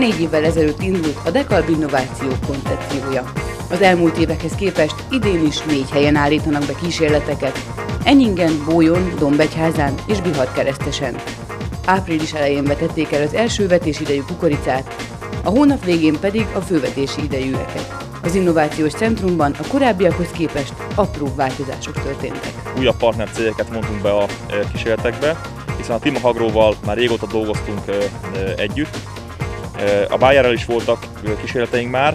négy évvel ezelőtt indult a Dekalb Innováció koncepciója. Az elmúlt évekhez képest idén is négy helyen állítanak be kísérleteket, Enyingen, Bójon, Dombegyházán és Bihar-keresztesen. Április elején vetették el az első vetési idejű kukoricát, a hónap végén pedig a fővetési idejűeket. Az Innovációs Centrumban a korábbiakhoz képest apró változások történtek. Újabb partnercégeket mondtunk be a kísérletekbe, hiszen a Tima Hagróval már régóta dolgoztunk együtt. A Bayerrel is voltak kísérleteink már.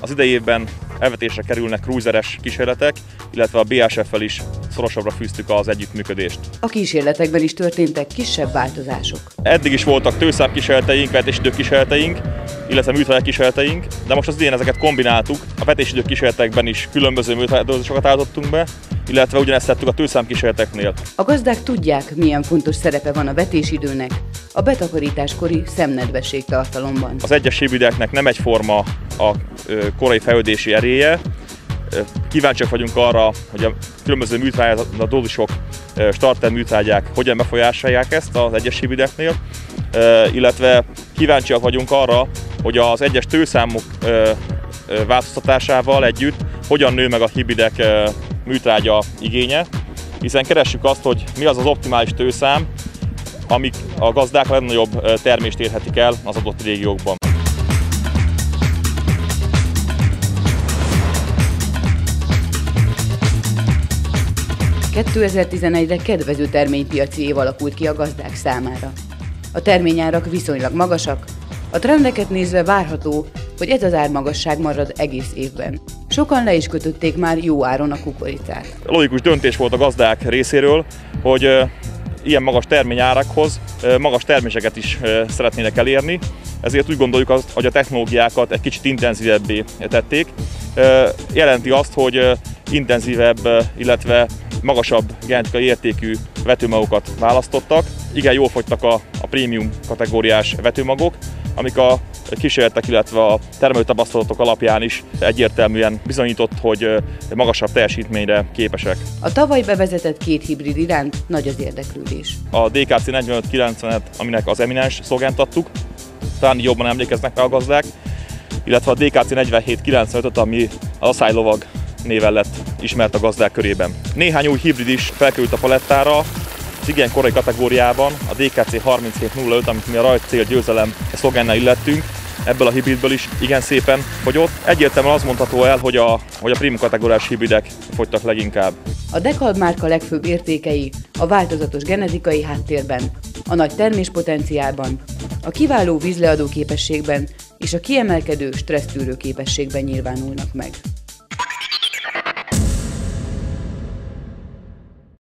Az idejében elvetésre kerülnek cruiseres kísérletek, illetve a BASF-fel is szorosabbra fűztük az együttműködést. A kísérletekben is történtek kisebb változások. Eddig is voltak tőszám kísérleteink, vetésidő kísérleteink, illetve műtrágyak kísérleteink, de most az idén ezeket kombináltuk. A vetésidő kísérletekben is különböző műtrágyadozásokat állítottunk be, illetve ugyanezt tettük a tőszám kísérleteknél. A gazdák tudják, milyen fontos szerepe van a vetésidőnek a betakarításkori szemnedvesség tartalomban. Az egyes hibrideknek nem egyforma a korai fejlődési eréje, Kíváncsiak vagyunk arra, hogy a különböző műtrágyák, a dózisok, starter műtrágyák hogyan befolyásolják ezt az egyes hibrideknél, illetve kíváncsiak vagyunk arra, hogy az egyes tőszámok változtatásával együtt hogyan nő meg a hibridek műtrágya igénye, hiszen keressük azt, hogy mi az az optimális tőszám, amik a gazdák a legnagyobb termést érhetik el az adott régiókban. 2011-re kedvező terménypiaci év alakult ki a gazdák számára. A terményárak viszonylag magasak, a trendeket nézve várható, hogy ez az ármagasság marad egész évben. Sokan le is kötötték már jó áron a kukoricát. Logikus döntés volt a gazdák részéről, hogy ilyen magas terményárakhoz magas terméseket is szeretnének elérni, ezért úgy gondoljuk azt, hogy a technológiákat egy kicsit intenzívebbé tették. Jelenti azt, hogy intenzívebb, illetve magasabb genetikai értékű vetőmagokat választottak. Igen, jól fogytak a, a prémium kategóriás vetőmagok, amik a kísérletek, illetve a termelőtapasztalatok alapján is egyértelműen bizonyított, hogy magasabb teljesítményre képesek. A tavaly bevezetett két hibrid iránt nagy az érdeklődés. A DKC 4590-et, aminek az eminens szolgánt adtuk, talán jobban emlékeznek rá a gazdák, illetve a DKC 4795-öt, ami az asszálylovag néven lett ismert a gazdák körében. Néhány új hibrid is felkerült a palettára, az igen korai kategóriában, a DKC 3705, amit mi a rajt cél győzelem szlogánnál illettünk, ebből a hibridből is igen szépen fogyott. Egyértelműen az mondható el, hogy a, hogy a prémium kategóriás hibridek fogytak leginkább. A Dekalb márka legfőbb értékei a változatos genetikai háttérben, a nagy terméspotenciálban, a kiváló vízleadó képességben és a kiemelkedő stressztűrő képességben nyilvánulnak meg.